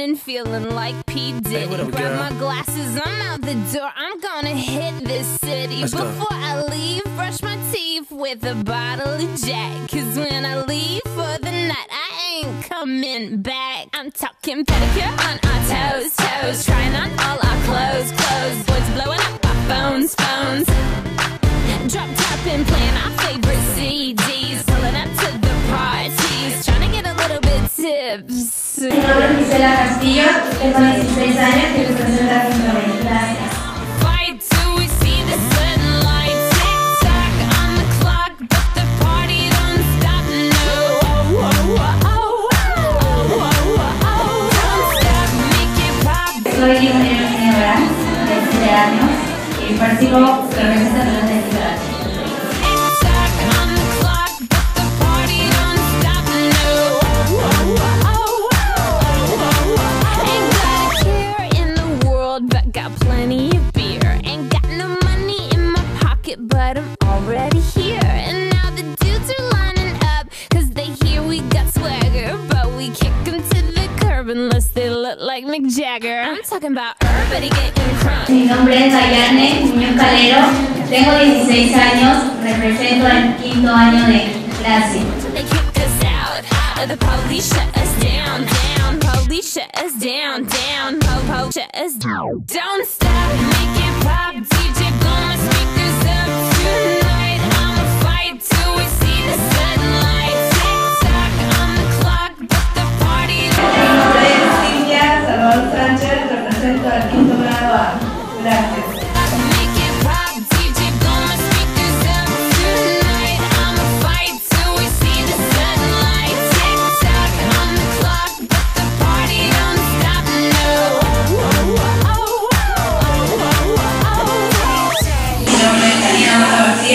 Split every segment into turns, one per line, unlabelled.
shining, feeling like P. Diddy.
what up,
Grab my glasses, I'm out the door. I'm gonna hit this city.
Let's go.
Before I leave, brush my teeth with a bottle of Jack. Cause when I leave for the night, I ain't coming back. I'm talking pedicure on our toes, toes. Trying on all our clothes, clothes. Boys blowing up our phones, phones. Drop top and playing our favorite CDs. Pulling up to the parties. Trying to get a little bit tipsy.
Gisela Castillo, tengo 16 años y represento a Quinto B. Gracias.
Fight till we see the sunlight. Tick tock on I'm talking about everybody getting crunk.
Mi nombre es Dayane Muñoz Calero, tengo 16 años, represento al quinto año de clase.
They kick us out. The police shut us down, down. Police shut us down, down. Po po shut us down. Don't stop, make it pop.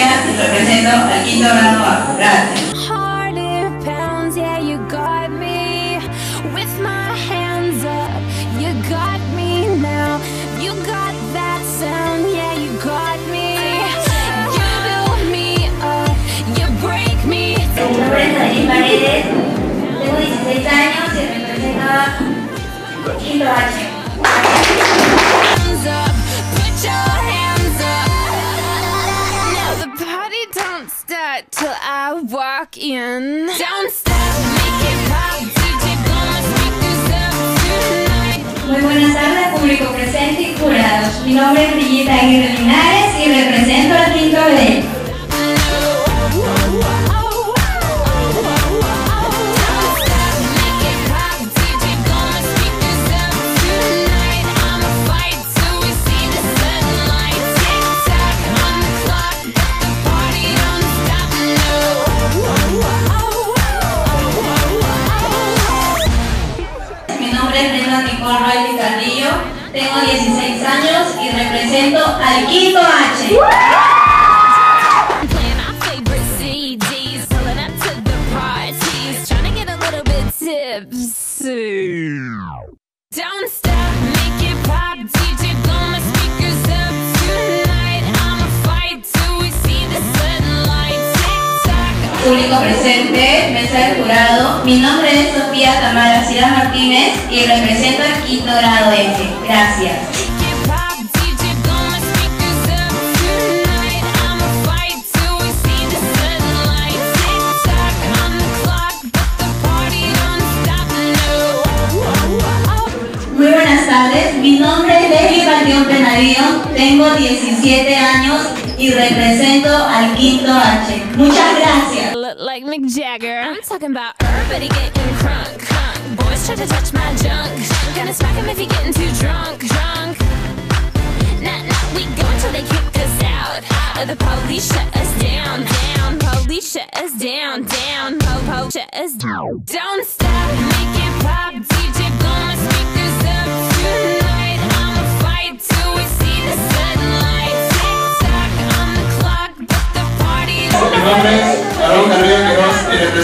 Up, you break me.
Mi nombre es Adrián Paredes, tengo 16 años y represento a quinto H.
don't start till I walk in. Don't stop, make it pop. DJ blow my speakers up tonight.
Muy buenas tardes, público presente y jurados. Mi nombre es Brillita Aguirre
a little bit tipsy. Don't stop, make it pop, DJ blow my speakers up tonight. I'ma fight till we see the sunlight. Tick tock.
Público presente, mesa de jurado, mi nombre es Sofía Tamara Ciudad Martínez y represento al quinto grado F. Gracias.
Mi nombre es Leslie Panteón Penadillo, tengo 17 años y represento al quinto H. Muchas gracias.
Look like Mick Jagger. I'm talking about everybody getting crunk, crunk. Boys try to touch my junk. Gonna smack him if he getting too drunk, drunk. Nah, nah, we go until they kick us out. Uh, The police shut us down, down. Police shut us down, down. Po po shut us down. Don't stop,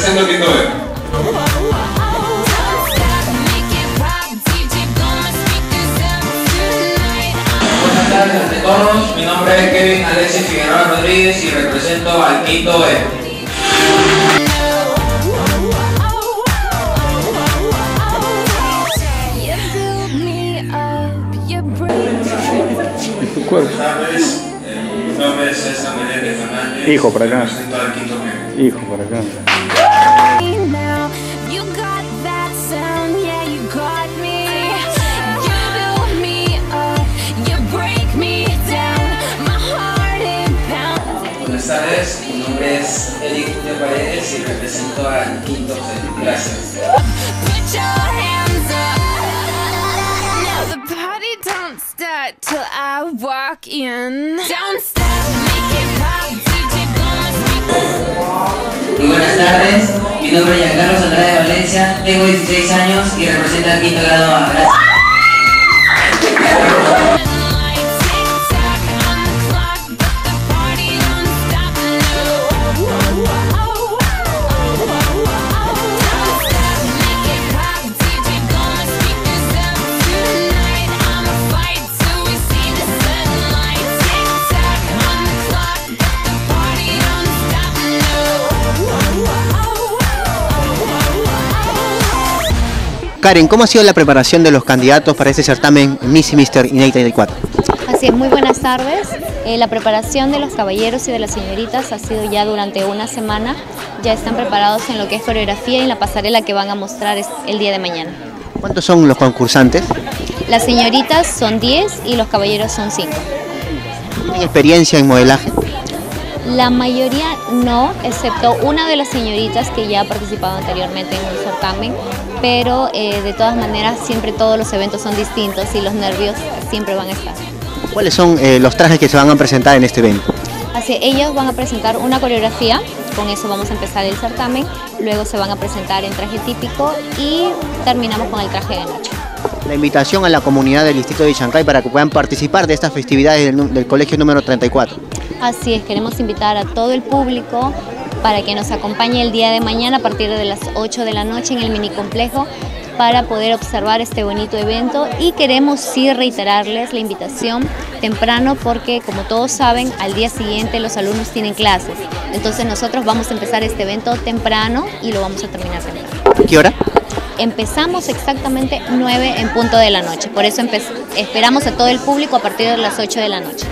Empezando viendo Buenas tardes ante todos, mi nombre es Kevin Alexis Figueroa Rodríguez y represento al quinto E.
Buenas
tardes, eh, mi
nombre es César Meléndez Fernández.
Hijo para acá.
E.
Hijo para acá. Nombre es Eric de Paredes y represento al quinto C. Gracias.
Muy buenas tardes, mi nombre es Giancarlo Andrade Valencia, tengo 16 años y represento al quinto grado A. Gracias.
Karen, ¿cómo ha sido la preparación de los candidatos para este certamen Miss y Mister Inay 34?
Así es, muy buenas tardes. Eh, la preparación de los caballeros y de las señoritas ha sido ya durante una semana. Ya están preparados en lo que es coreografía y en la pasarela que van a mostrar el día de mañana.
¿Cuántos son los concursantes?
Las señoritas son 10 y los caballeros son 5.
¿Tienen experiencia en modelaje?
La mayoría no, excepto una de las señoritas que ya ha participado anteriormente en un certamen, pero eh, de todas maneras siempre todos los eventos son distintos y los nervios siempre van a estar.
¿Cuáles son eh, los trajes que se van a presentar en este evento?
Así, ellos van a presentar una coreografía, con eso vamos a empezar el certamen, luego se van a presentar en traje típico y terminamos con el traje de noche.
La invitación a la comunidad del distrito de Chancay para que puedan participar de estas festividades del, colegio número 34.
Así es, queremos invitar a todo el público para que nos acompañe el día de mañana a partir de las 8 de la noche en el mini complejo para poder observar este bonito evento y queremos sí reiterarles la invitación temprano porque como todos saben al día siguiente los alumnos tienen clases entonces nosotros vamos a empezar este evento temprano y lo vamos a terminar temprano.
¿A qué hora?
Empezamos exactamente 9 en punto de la noche, por eso esperamos a todo el público a partir de las 8 de la noche.